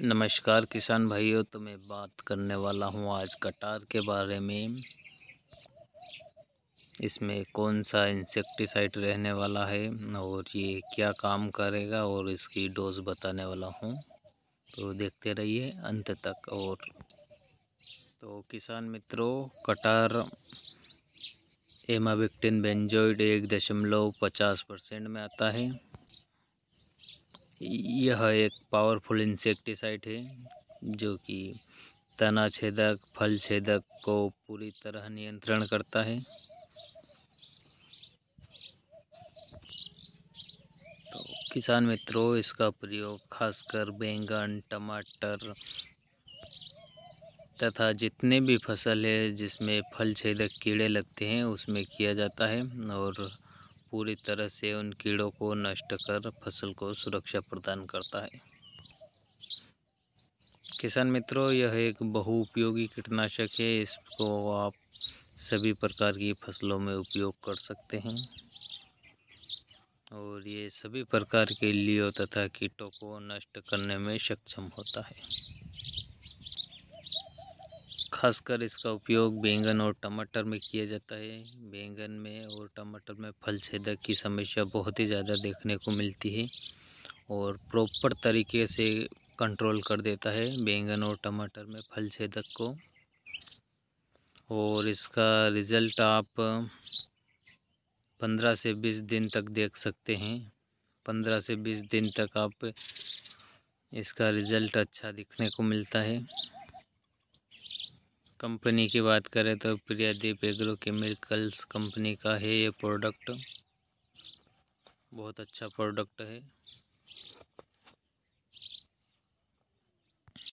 नमस्कार किसान भाइयों तो मैं बात करने वाला हूँ आज कटार के बारे में। इसमें कौन सा इंसेक्टिसाइड रहने वाला है और ये क्या काम करेगा और इसकी डोज बताने वाला हूँ। तो देखते रहिए अंत तक और। तो किसान मित्रों, कटार एमाविक्टिन बेंजोइड एक दशमलव पचास परसेंट में आता है। यह एक पावरफुल इंसेक्टिसाइड है, जो कि तना छेदक फल छेदक को पूरी तरह नियंत्रण करता है। तो किसान मित्रों, इसका प्रयोग खासकर बैंगन, टमाटर तथा जितने भी फ़सल है, जिसमें फल छेदक कीड़े लगते हैं, उसमें किया जाता है और पूरी तरह से उन कीड़ों को नष्ट कर फ़सल को सुरक्षा प्रदान करता है। किसान मित्रों, यह एक बहुउपयोगी कीटनाशक है। इसको आप सभी प्रकार की फ़सलों में उपयोग कर सकते हैं। और ये सभी प्रकार के लियो तथा कीटों को नष्ट करने में सक्षम होता है। खासकर इसका उपयोग बैंगन और टमाटर में किया जाता है। बैंगन में और टमाटर में फल छेदक की समस्या बहुत ही ज़्यादा देखने को मिलती है और प्रॉपर तरीके से कंट्रोल कर देता है बैंगन और टमाटर में फल छेदक को। और इसका रिज़ल्ट आप पंद्रह से बीस दिन तक देख सकते हैं। पंद्रह से बीस दिन तक आप इसका रिज़ल्ट अच्छा दिखने को मिलता है। कंपनी की बात करें तो प्रियादीप एग्रो केमिकल्स कंपनी का है ये प्रोडक्ट। बहुत अच्छा प्रोडक्ट है।